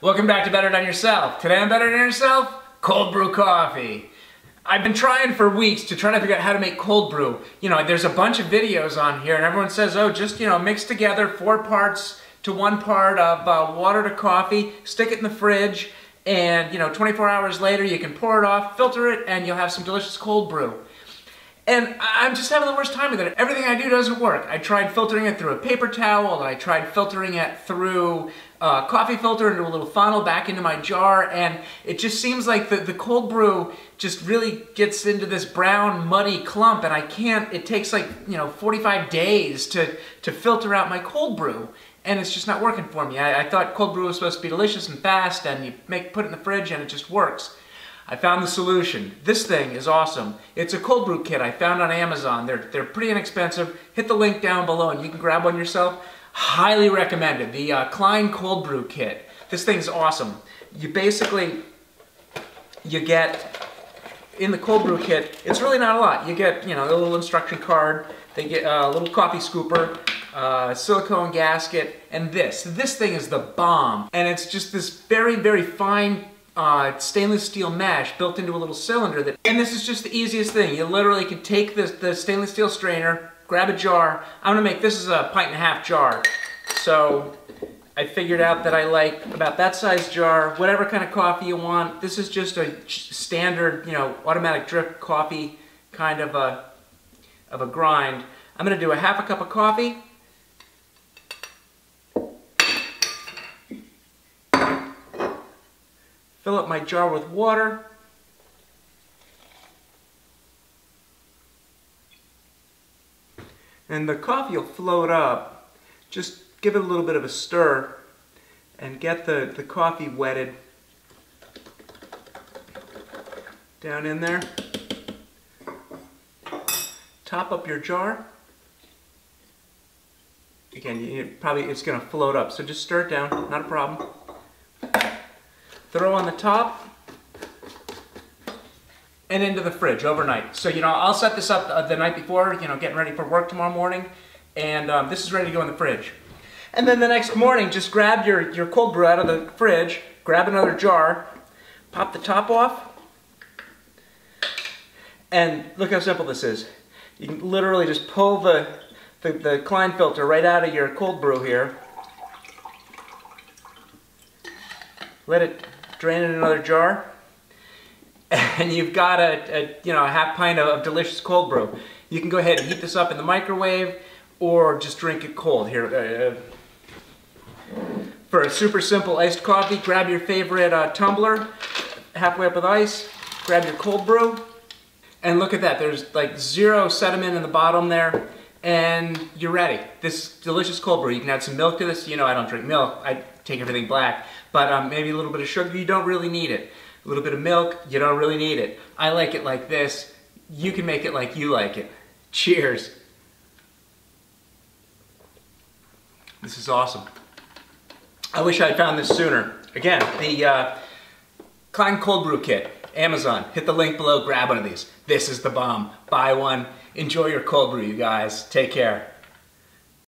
Welcome back to Better Done Yourself. Today on Better Done Yourself, cold brew coffee. I've been trying for weeks to try to figure out how to make cold brew. You know, there's a bunch of videos on here and everyone says, oh, just, you know, mix together four parts to one part of uh, water to coffee, stick it in the fridge, and, you know, 24 hours later you can pour it off, filter it, and you'll have some delicious cold brew. And I'm just having the worst time with it. Everything I do doesn't work. I tried filtering it through a paper towel, and I tried filtering it through a coffee filter into a little funnel back into my jar, and it just seems like the, the cold brew just really gets into this brown, muddy clump, and I can't, it takes like, you know, 45 days to, to filter out my cold brew. And it's just not working for me. I, I thought cold brew was supposed to be delicious and fast, and you make put it in the fridge and it just works. I found the solution. This thing is awesome. It's a cold brew kit I found on Amazon. They're, they're pretty inexpensive. Hit the link down below and you can grab one yourself. Highly recommended. The uh, Klein Cold Brew Kit. This thing's awesome. You basically, you get, in the cold brew kit, it's really not a lot. You get, you know, a little instruction card, they get a little coffee scooper, uh, silicone gasket, and this. This thing is the bomb. And it's just this very, very fine uh, stainless steel mesh built into a little cylinder. That, and this is just the easiest thing. You literally can take this, the stainless steel strainer, grab a jar. I'm gonna make, this is a pint and a half jar. So I figured out that I like about that size jar, whatever kind of coffee you want. This is just a standard, you know, automatic drip coffee kind of a, of a grind. I'm gonna do a half a cup of coffee, Fill up my jar with water. And the coffee will float up. Just give it a little bit of a stir and get the, the coffee wetted down in there. Top up your jar. Again, you, probably it's going to float up, so just stir it down, not a problem throw on the top, and into the fridge overnight. So, you know, I'll set this up the night before, you know, getting ready for work tomorrow morning, and um, this is ready to go in the fridge. And then the next morning, just grab your, your cold brew out of the fridge, grab another jar, pop the top off, and look how simple this is. You can literally just pull the, the, the Klein filter right out of your cold brew here, let it drain it in another jar, and you've got a, a you know a half pint of, of, delicious cold brew. You can go ahead and heat this up in the microwave, or just drink it cold. Here, uh, uh, for a super simple iced coffee, grab your favorite uh, tumbler, halfway up with ice, grab your cold brew, and look at that. There's like zero sediment in the bottom there and you're ready. This delicious cold brew, you can add some milk to this. You know I don't drink milk, I take everything black. But um, maybe a little bit of sugar, you don't really need it. A little bit of milk, you don't really need it. I like it like this. You can make it like you like it. Cheers. This is awesome. I wish I'd found this sooner. Again, the uh, Klein Cold Brew Kit, Amazon. Hit the link below, grab one of these. This is the bomb. Buy one. Enjoy your cold brew, you guys. Take care.